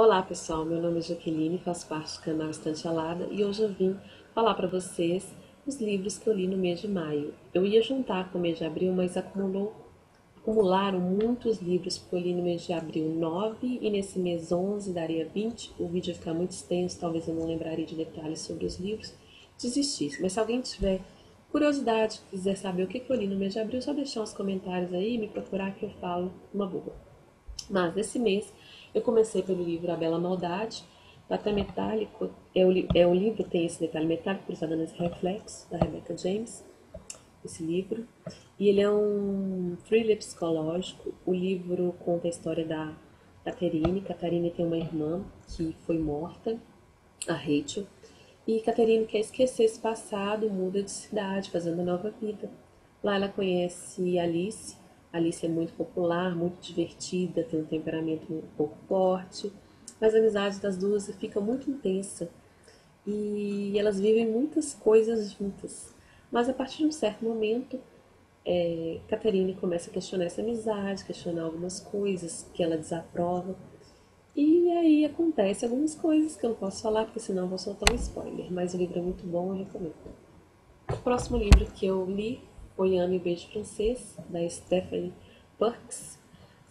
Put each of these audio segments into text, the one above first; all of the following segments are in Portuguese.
Olá pessoal, meu nome é Jaqueline, faço parte do canal Estante Alada e hoje eu vim falar para vocês os livros que eu li no mês de maio. Eu ia juntar com o mês de abril, mas acumulou, acumularam muitos livros, porque eu li no mês de abril 9 e nesse mês 11 daria 20. O vídeo ia ficar muito extenso, talvez eu não lembraria de detalhes sobre os livros, desistisse. Mas se alguém tiver curiosidade, quiser saber o que eu li no mês de abril, só deixar uns comentários aí, me procurar que eu falo uma boa. Mas nesse mês eu comecei pelo livro A Bela Maldade, Até Metálico, é o, é o livro tem esse detalhe metálico, por estar dando esse reflexo, da Rebecca James, esse livro. E ele é um thriller psicológico. O livro conta a história da Catherine. Catherine tem uma irmã que foi morta, a Rachel. E Catherine quer esquecer esse passado, muda de cidade, fazendo uma nova vida. Lá ela conhece Alice, Alice é muito popular, muito divertida, tem um temperamento um pouco forte, mas a amizade das duas fica muito intensa e elas vivem muitas coisas juntas. Mas a partir de um certo momento, é, começa a questionar essa amizade, questionar algumas coisas que ela desaprova. E aí acontece algumas coisas que eu não posso falar, porque senão vou soltar um spoiler. Mas o livro é muito bom, eu recomendo. O próximo livro que eu li foi Ame e Beijo Francês, da Stephanie Perks.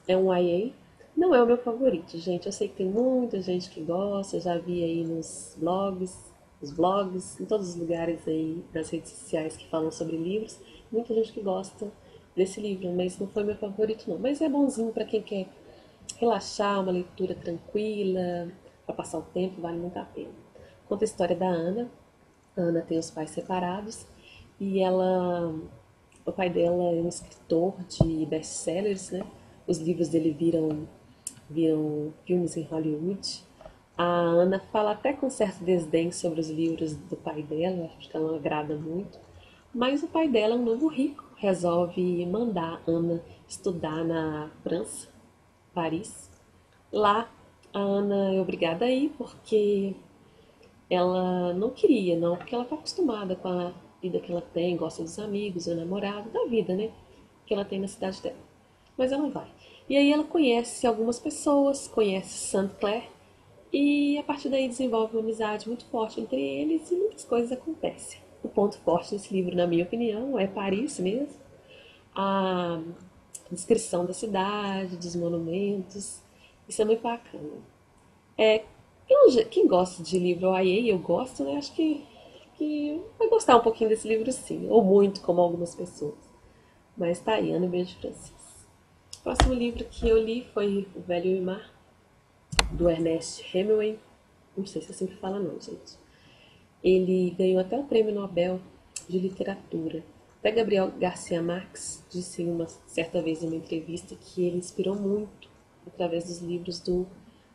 É um YA. Não é o meu favorito, gente. Eu sei que tem muita gente que gosta, eu já vi aí nos blogs, nos blogs, em todos os lugares aí das redes sociais que falam sobre livros. Muita gente que gosta desse livro, mas não foi meu favorito não. Mas é bonzinho para quem quer relaxar, uma leitura tranquila, para passar o tempo, vale muito a pena. Conta a história da Ana. A Ana tem os pais separados e ela o pai dela é um escritor de best-sellers, né? Os livros dele viram, viram filmes em Hollywood. A Ana fala até com certo desdém sobre os livros do pai dela, acho que ela não agrada muito. Mas o pai dela, um novo rico, resolve mandar Ana estudar na França, Paris. Lá, a Ana é obrigada a ir porque ela não queria, não, porque ela está acostumada com a vida que ela tem, gosta dos amigos, do namorado, da vida, né? Que ela tem na cidade dela. Mas ela vai. E aí ela conhece algumas pessoas, conhece Saint Clair, e a partir daí desenvolve uma amizade muito forte entre eles e muitas coisas acontecem. O ponto forte desse livro, na minha opinião, é Paris mesmo. A descrição da cidade, dos monumentos. Isso é muito bacana. É, quem gosta de livro OIA, eu gosto, né? Acho que que vai gostar um pouquinho desse livro sim, ou muito, como algumas pessoas. Mas tá aí, Ana Beijo Francis. O próximo livro que eu li foi O Velho e o Mar, do Ernest Hemingway. Não sei se é assim que fala não, gente. Ele ganhou até o prêmio Nobel de Literatura. Até Gabriel Garcia Marques disse uma certa vez em uma entrevista que ele inspirou muito através dos livros do,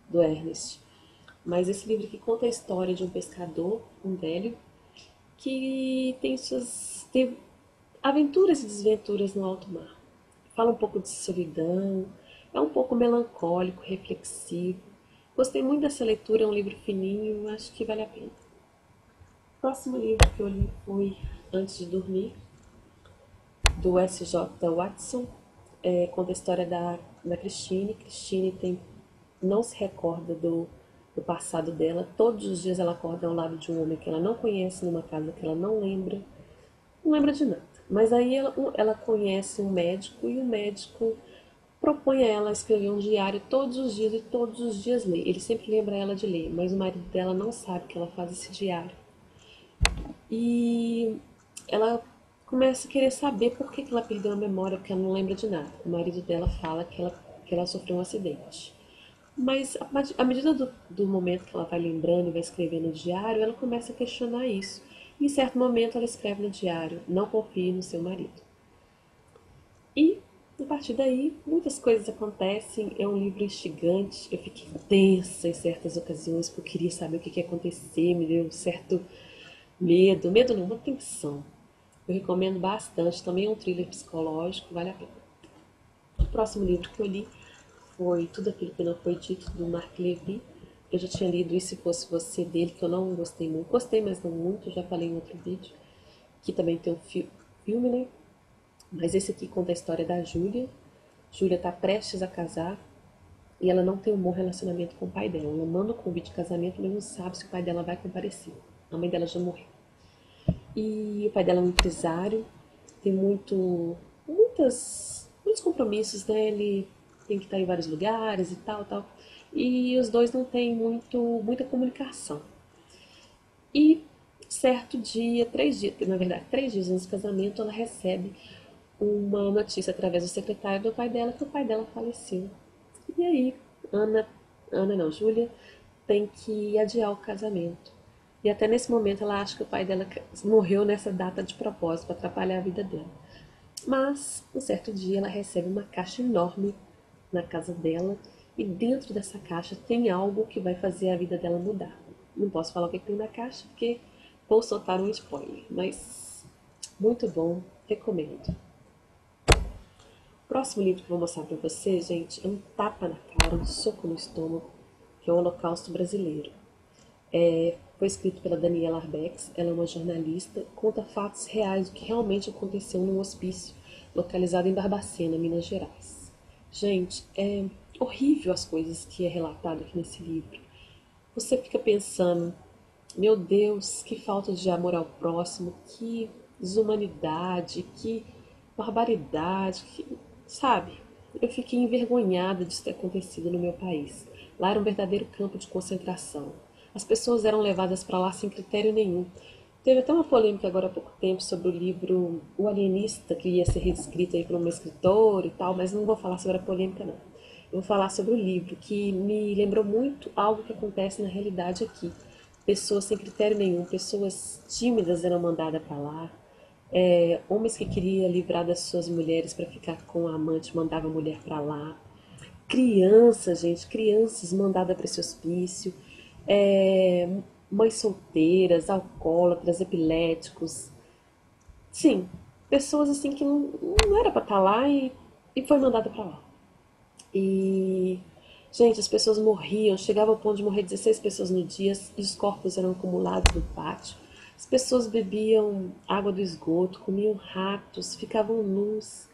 do Ernest. Mas esse livro que conta a história de um pescador, um velho, que tem suas tem aventuras e desventuras no alto mar. Fala um pouco de solidão, é um pouco melancólico, reflexivo. Gostei muito dessa leitura, é um livro fininho, acho que vale a pena. O próximo livro que eu li foi Antes de Dormir, do S.J. Watson. É, conta a história da, da Christine. Christine tem, não se recorda do do passado dela. Todos os dias ela acorda ao lado de um homem que ela não conhece, numa casa que ela não lembra, não lembra de nada. Mas aí ela, ela conhece um médico e o médico propõe a ela escrever um diário todos os dias e todos os dias ler. Ele sempre lembra ela de ler, mas o marido dela não sabe que ela faz esse diário. E ela começa a querer saber por que, que ela perdeu a memória, porque ela não lembra de nada. O marido dela fala que ela, que ela sofreu um acidente. Mas à medida do, do momento que ela vai lembrando e vai escrevendo no diário, ela começa a questionar isso. E em certo momento ela escreve no diário: Não confie no seu marido. E a partir daí, muitas coisas acontecem. É um livro instigante. Eu fiquei tensa em certas ocasiões porque eu queria saber o que ia acontecer. Me deu um certo medo. Medo não, uma tensão. Eu recomendo bastante. Também é um thriller psicológico, vale a pena. O próximo livro que eu li foi Tudo Aquilo Que Não Foi Dito, do Mark Levy. Eu já tinha lido E Se Fosse Você dele, que eu não gostei muito. Gostei, mas não muito, já falei em outro vídeo. Que também tem um fi filme, né? Mas esse aqui conta a história da Júlia. Júlia está prestes a casar. e ela não tem um bom relacionamento com o pai dela. Ela manda o convite de casamento, mas não sabe se o pai dela vai comparecer. A mãe dela já morreu. E o pai dela é um empresário, tem muito, muitas, muitos compromissos, né? Ele tem que estar em vários lugares e tal, tal. E os dois não têm muito, muita comunicação. E certo dia, três dias, na verdade, três dias antes do casamento, ela recebe uma notícia através do secretário do pai dela que o pai dela faleceu. E aí, Ana, Ana não, Júlia, tem que adiar o casamento. E até nesse momento ela acha que o pai dela morreu nessa data de propósito para atrapalhar a vida dela. Mas, um certo dia, ela recebe uma caixa enorme na casa dela e dentro dessa caixa tem algo que vai fazer a vida dela mudar. Não posso falar o que tem na caixa porque vou soltar um spoiler, mas muito bom, recomendo. Próximo livro que vou mostrar para você, gente, é um tapa na cara, um soco no estômago, que é o Holocausto Brasileiro. É, foi escrito pela Daniela Arbex, ela é uma jornalista, conta fatos reais do que realmente aconteceu num hospício localizado em Barbacena, Minas Gerais. Gente, é horrível as coisas que é relatado aqui nesse livro. Você fica pensando, meu Deus, que falta de amor ao próximo, que desumanidade, que barbaridade, que... sabe? Eu fiquei envergonhada disso ter acontecido no meu país. Lá era um verdadeiro campo de concentração. As pessoas eram levadas para lá sem critério nenhum. Teve até uma polêmica agora há pouco tempo sobre o livro O Alienista, que ia ser reescrito aí por uma escritora e tal, mas não vou falar sobre a polêmica não. Eu vou falar sobre o livro, que me lembrou muito algo que acontece na realidade aqui. Pessoas sem critério nenhum, pessoas tímidas eram mandadas para lá, é, homens que queriam livrar das suas mulheres para ficar com a amante mandavam a mulher para lá, crianças, gente, crianças mandadas para esse hospício é, mães solteiras, alcoólatras, epiléticos. Sim, pessoas assim que não, não era para estar tá lá e, e foi mandada para lá. E, gente, as pessoas morriam, chegava ao ponto de morrer 16 pessoas no dia e os corpos eram acumulados no pátio. As pessoas bebiam água do esgoto, comiam ratos, ficavam nus.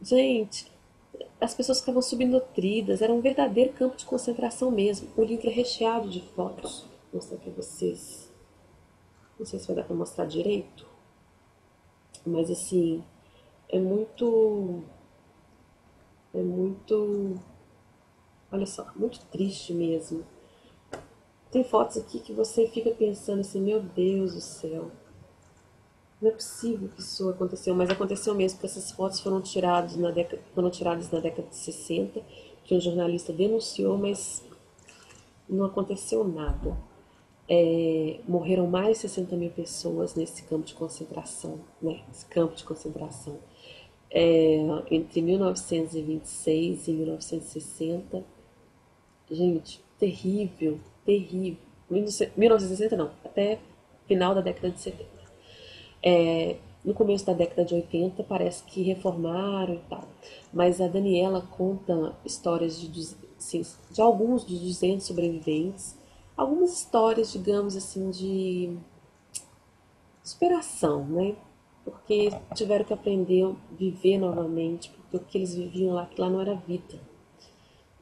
Gente, as pessoas ficavam subnutridas, era um verdadeiro campo de concentração mesmo. O livro é recheado de fotos. Mostrar para vocês. Não sei se vai dar para mostrar direito, mas assim, é muito. É muito. Olha só, muito triste mesmo. Tem fotos aqui que você fica pensando assim: meu Deus do céu, não é possível que isso aconteceu, mas aconteceu mesmo, porque essas fotos foram tiradas na década, foram tiradas na década de 60, que um jornalista denunciou, mas não aconteceu nada. É, morreram mais de 60 mil pessoas nesse campo de concentração, né? Esse campo de concentração. É, entre 1926 e 1960. Gente, terrível, terrível. 1960 não, até final da década de 70. É, no começo da década de 80 parece que reformaram e tal, mas a Daniela conta histórias de, de alguns dos 200 sobreviventes, algumas histórias, digamos assim, de superação, né? Porque tiveram que aprender a viver novamente, porque o que eles viviam lá, que lá não era vida.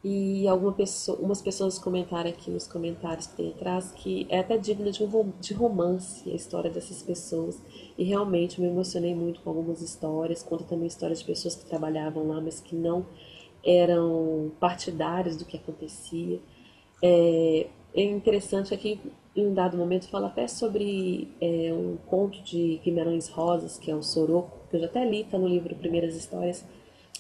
E alguma pessoa, umas pessoas comentaram aqui nos comentários que tem atrás que é até digna de, um, de romance a história dessas pessoas. E realmente eu me emocionei muito com algumas histórias. Conta também histórias de pessoas que trabalhavam lá, mas que não eram partidários do que acontecia. É, é interessante aqui, em um dado momento, fala até sobre é, um conto de Guimarães Rosas, que é o Soroco, que eu já até li, está no livro Primeiras Histórias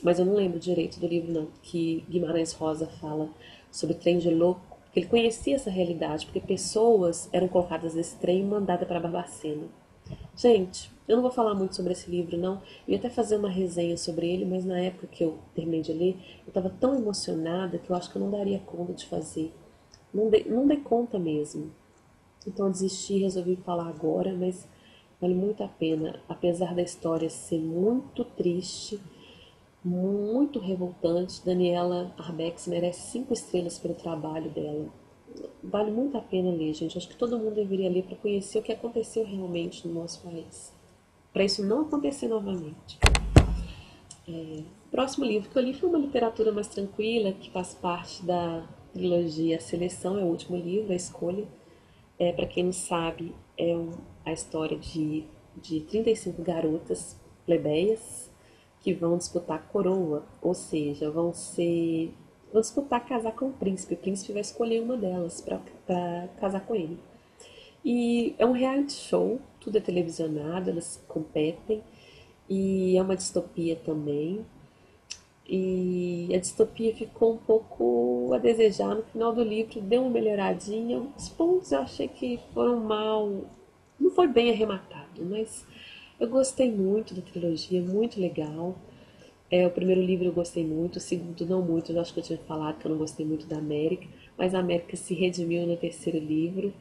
mas eu não lembro direito do livro não, que Guimarães Rosa fala sobre trem de louco, que ele conhecia essa realidade, porque pessoas eram colocadas nesse trem e mandadas para Barbacena. Gente, eu não vou falar muito sobre esse livro, não. Eu ia até fazer uma resenha sobre ele, mas na época que eu terminei de ler, eu estava tão emocionada que eu acho que eu não daria conta de fazer. Não dei, não dei conta mesmo. Então eu desisti resolvi falar agora, mas vale muito a pena. Apesar da história ser muito triste, muito revoltante. Daniela Arbex merece cinco estrelas pelo trabalho dela. Vale muito a pena ler, gente. Acho que todo mundo deveria ler para conhecer o que aconteceu realmente no nosso país. Para isso não acontecer novamente. É, próximo livro que eu li foi uma literatura mais tranquila, que faz parte da trilogia A Seleção, é o último livro, A Escolha. É, Para quem não sabe, é a história de, de 35 garotas plebeias que vão disputar coroa, ou seja, vão ser vão disputar casar com o príncipe. O príncipe vai escolher uma delas para casar com ele. E é um reality show, tudo é televisionado, elas competem e é uma distopia também. E a distopia ficou um pouco a desejar no final do livro, deu uma melhoradinha. Os pontos eu achei que foram mal, não foi bem arrematado, mas eu gostei muito da trilogia, muito legal. É, o primeiro livro eu gostei muito, o segundo não muito, eu acho que eu tinha falado que eu não gostei muito da América, mas a América se redimiu no terceiro livro.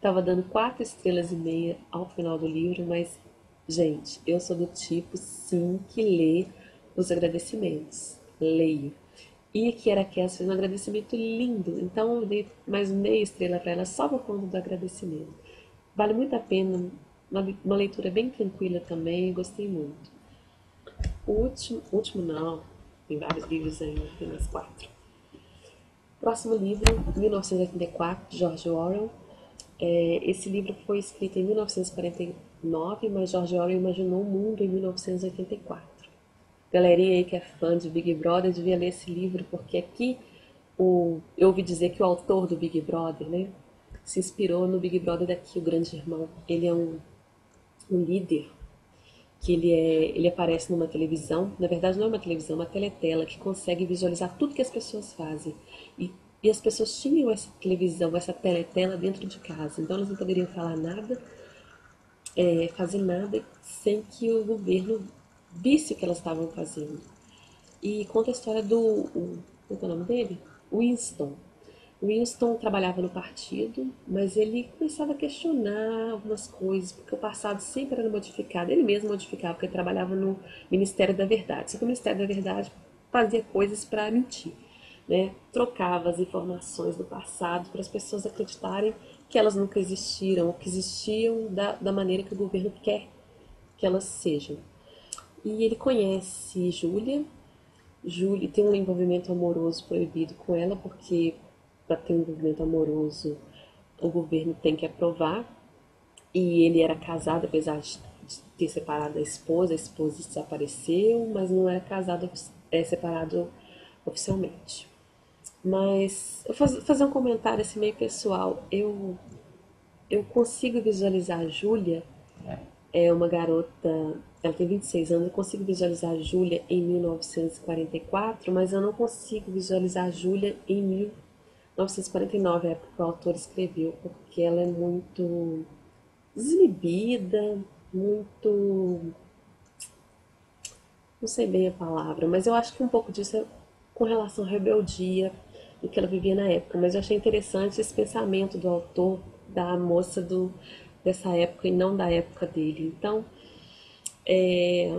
Tava dando quatro estrelas e meia ao final do livro, mas, gente, eu sou do tipo, sim, que lê os agradecimentos. Leio. E aqui era Cass fez um agradecimento lindo, então eu dei mais meia estrela para ela só por conta do agradecimento. Vale muito a pena, uma, uma leitura bem tranquila também, gostei muito. O último, último não, tem vários livros ainda, mais quatro. Próximo livro, 1984, George Orwell. É, esse livro foi escrito em 1949, mas George Orwell imaginou o mundo em 1984. Galerinha aí que é fã de Big Brother devia ler esse livro, porque aqui o, eu ouvi dizer que o autor do Big Brother, né, se inspirou no Big Brother daqui, o Grande Irmão. Ele é um, um líder que ele, é, ele aparece numa televisão, na verdade não é uma televisão, é uma teletela que consegue visualizar tudo que as pessoas fazem. E, e as pessoas tinham essa televisão, essa teletela dentro de casa, então elas não poderiam falar nada, é, fazer nada sem que o governo visse o que elas estavam fazendo. E conta a história do. O, qual é o nome dele? Winston. Winston trabalhava no partido, mas ele começava a questionar algumas coisas, porque o passado sempre era modificado. Ele mesmo modificava, porque ele trabalhava no Ministério da Verdade. Só que o Ministério da Verdade fazia coisas para mentir. Né? Trocava as informações do passado para as pessoas acreditarem que elas nunca existiram, ou que existiam da, da maneira que o governo quer que elas sejam. E ele conhece Júlia. Júlia tem um envolvimento amoroso proibido com ela, porque para ter um envolvimento amoroso o governo tem que aprovar. E ele era casado, apesar de ter separado a esposa, a esposa desapareceu, mas não era casado, é separado oficialmente. Mas eu vou fazer um comentário assim meio pessoal. Eu eu consigo visualizar a Júlia, é uma garota, ela tem 26 anos, eu consigo visualizar a Júlia em 1944, mas eu não consigo visualizar a Júlia em 1949, a época que o autor escreveu, porque ela é muito desinibida, muito. Não sei bem a palavra, mas eu acho que um pouco disso é com relação à rebeldia do que ela vivia na época. Mas eu achei interessante esse pensamento do autor, da moça do, dessa época e não da época dele. Então, é,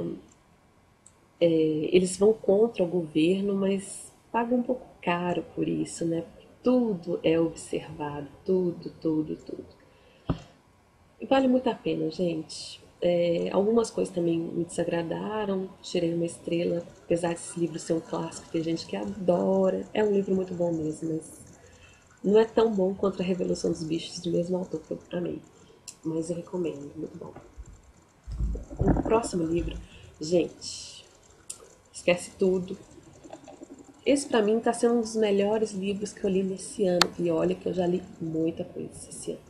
é, eles vão contra o governo, mas pagam um pouco caro por isso, né? Tudo é observado, tudo, tudo, tudo. Vale muito a pena, gente. É, algumas coisas também me desagradaram, tirei uma estrela, apesar desse livro ser um clássico, tem gente que adora. É um livro muito bom mesmo, mas não é tão bom quanto A Revolução dos Bichos, do mesmo autor que eu amei. Mas eu recomendo, muito bom. Próximo livro, gente, esquece tudo, esse para mim está sendo um dos melhores livros que eu li nesse ano. E olha que eu já li muita coisa esse ano.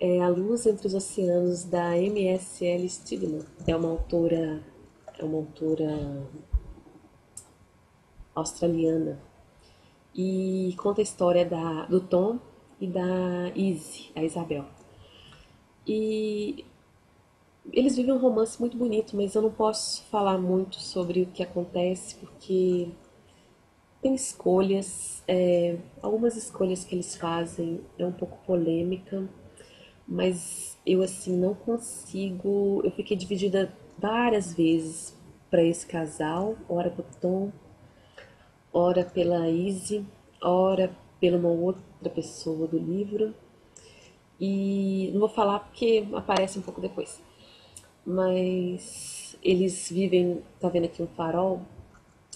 É A Luz entre os Oceanos da M.S.L. Stigman. É uma autora, é uma autora australiana e conta a história da, do Tom e da Izzy, a Isabel. E eles vivem um romance muito bonito, mas eu não posso falar muito sobre o que acontece porque tem escolhas, é, algumas escolhas que eles fazem é um pouco polêmica, mas eu assim não consigo. Eu fiquei dividida várias vezes para esse casal, ora pro Tom, ora pela Izzy, ora pela uma outra pessoa do livro. E não vou falar porque aparece um pouco depois. Mas eles vivem, tá vendo aqui um farol?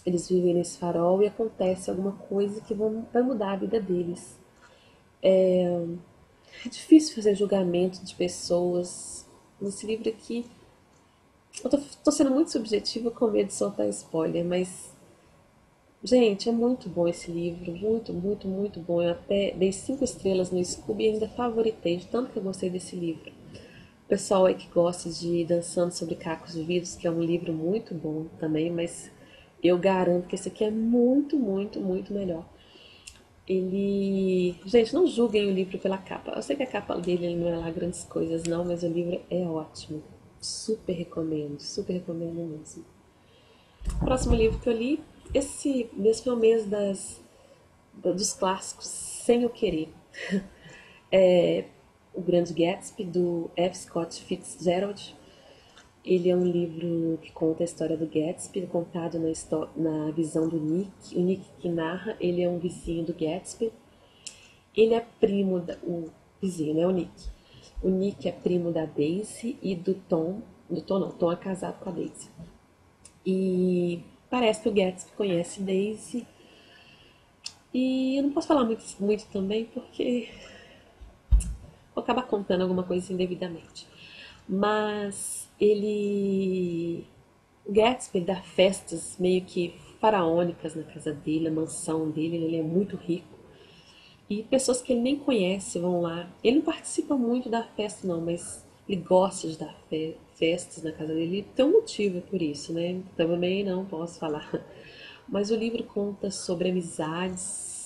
Eles vivem nesse farol e acontece alguma coisa que vão, vai mudar a vida deles. É, é difícil fazer julgamento de pessoas. Nesse livro aqui, eu tô, tô sendo muito subjetiva com medo de soltar spoiler, mas Gente, é muito bom esse livro, muito, muito, muito bom. Eu até dei cinco estrelas no Scooby e ainda favoritei, de tanto que eu gostei desse livro. O pessoal aí que gosta de Dançando sobre Cacos de Vidros, que é um livro muito bom também, mas eu garanto que esse aqui é muito, muito, muito melhor. Ele. Gente, não julguem o livro pela capa. Eu sei que a capa dele não é lá grandes coisas, não, mas o livro é ótimo. Super recomendo, super recomendo mesmo. próximo livro que eu li esse mês foi o mês das, dos clássicos sem eu querer. É, o Grande Gatsby, do F. Scott Fitzgerald. Ele é um livro que conta a história do Gatsby, contado na, na visão do Nick. O Nick que narra, ele é um vizinho do Gatsby. Ele é primo, da, o vizinho, né, o Nick. O Nick é primo da Daisy e do Tom. Do Tom não, Tom é casado com a Daisy. E Parece que o Gatsby conhece Daisy. E eu não posso falar muito, muito também porque vou acabar contando alguma coisa indevidamente. Mas ele. O Gatsby dá festas meio que faraônicas na casa dele, na mansão dele, ele é muito rico. E pessoas que ele nem conhece vão lá. Ele não participa muito da festa, não, mas ele gosta de dar fe festas na casa dele. Tem um motivo por isso, né? Também não posso falar. Mas o livro conta sobre amizades,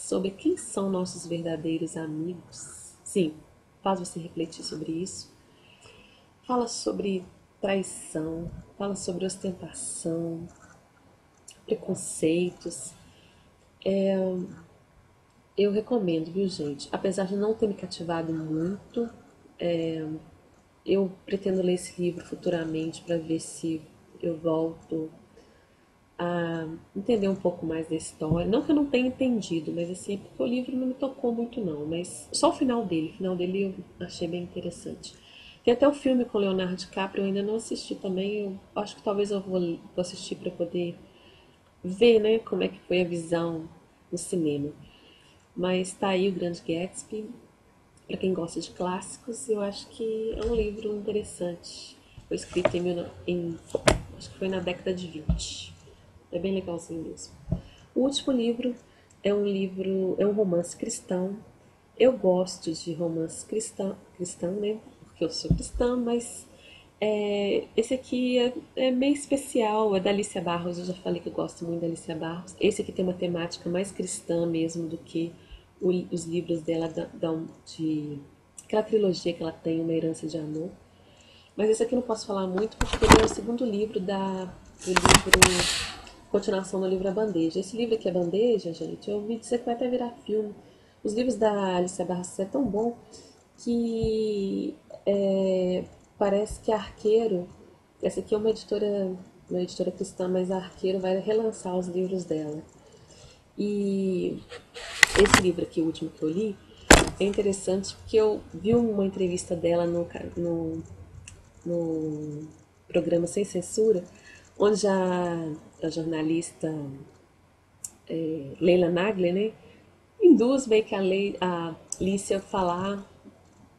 sobre quem são nossos verdadeiros amigos. Sim, faz você refletir sobre isso. Fala sobre traição, fala sobre ostentação, preconceitos. É, eu recomendo, viu, gente? Apesar de não ter me cativado muito, é, eu pretendo ler esse livro futuramente para ver se eu volto a entender um pouco mais da história. Não que eu não tenha entendido, mas assim, é porque o livro não me tocou muito não, mas só o final dele, o final dele eu achei bem interessante. Tem até o filme com Leonardo DiCaprio, eu ainda não assisti também, eu acho que talvez eu vou, vou assistir para poder ver, né, como é que foi a visão no cinema. Mas tá aí o Grande Gatsby, para quem gosta de clássicos, eu acho que é um livro interessante. Foi escrito em, em acho que foi na década de 20. É bem legalzinho mesmo. O último livro é um livro, é um romance cristão. Eu gosto de romance cristão, cristão, né? Porque eu sou cristã, mas é, esse aqui é, é, meio especial, é da Alicia Barros. Eu já falei que eu gosto muito da Alicia Barros. Esse aqui tem uma temática mais cristã mesmo do que o, os livros dela dão de aquela trilogia que ela tem, Uma Herança de Amor. Mas esse aqui eu não posso falar muito porque ele é o segundo livro da, do livro, continuação do livro A Bandeja. Esse livro aqui, A Bandeja, gente, eu ouvi dizer que vai até virar filme. Os livros da Alice Barros é tão bom que é, parece que a Arqueiro, essa aqui é uma editora, uma editora cristã, mas a Arqueiro vai relançar os livros dela. E esse livro aqui, o último que eu li, é interessante porque eu vi uma entrevista dela no, no, no programa Sem Censura, onde a, a jornalista é, Leila Nagler, né, induz meio que a, Lei, a Lícia falar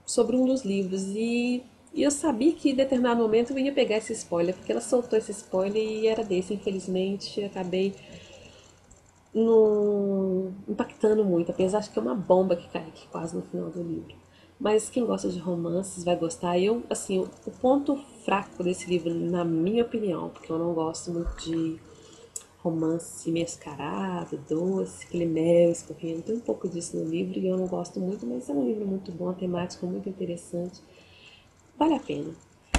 sobre um dos livros e, e, eu sabia que em determinado momento eu ia pegar esse spoiler, porque ela soltou esse spoiler e era desse, infelizmente acabei no, impactando muito, apesar de que é uma bomba que cai aqui quase no final do livro. Mas quem gosta de romances vai gostar. Eu, assim, o ponto fraco desse livro, na minha opinião, porque eu não gosto muito de romance mescarado, doce, aquele mel escorrendo, tem um pouco disso no livro e eu não gosto muito, mas é um livro muito bom, temática muito interessante. Vale a pena.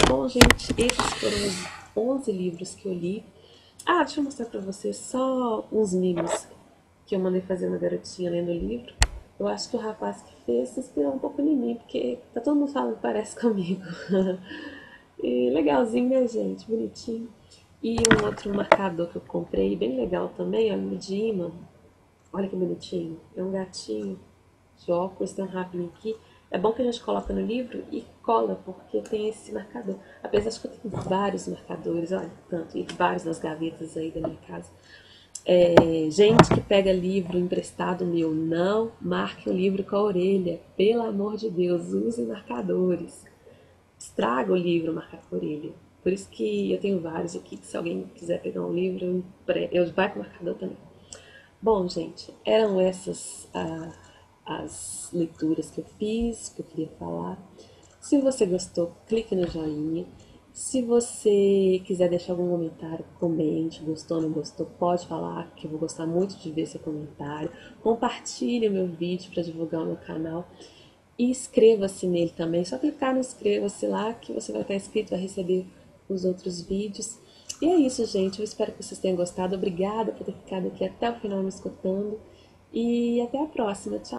Bom, gente, esses foram os 11 livros que eu li. Ah, deixa eu mostrar pra vocês só uns mimos que eu mandei fazer na garotinha lendo o livro. Eu acho que o rapaz que fez se inspirou um pouco em mim, porque tá todo mundo falando que parece comigo. e legalzinho, né, gente? Bonitinho. E um outro marcador que eu comprei, bem legal também, olha, de imã. Olha que bonitinho. É um gatinho de óculos, tem um rabinho aqui. É bom que a gente coloca no livro e cola, porque tem esse marcador. Apesar de que eu tenho vários marcadores, olha, tanto, e vários nas gavetas aí da minha casa. É, gente que pega livro emprestado meu, não marque o livro com a orelha. Pelo amor de Deus, use marcadores. Estraga o livro marcar com a orelha. Por isso que eu tenho vários aqui, que se alguém quiser pegar um livro, eu, eu vai com o marcador também. Bom, gente, eram essas ah, as leituras que eu fiz, que eu queria falar. Se você gostou, clique no joinha. Se você quiser deixar algum comentário, comente, gostou, não gostou, pode falar, que eu vou gostar muito de ver seu comentário. Compartilhe o meu vídeo para divulgar o meu canal. E inscreva-se nele também. Só clicar no inscreva-se lá que você vai estar inscrito, vai receber os outros vídeos. E é isso, gente. Eu espero que vocês tenham gostado. Obrigada por ter ficado aqui até o final me escutando. E até a próxima. Tchau.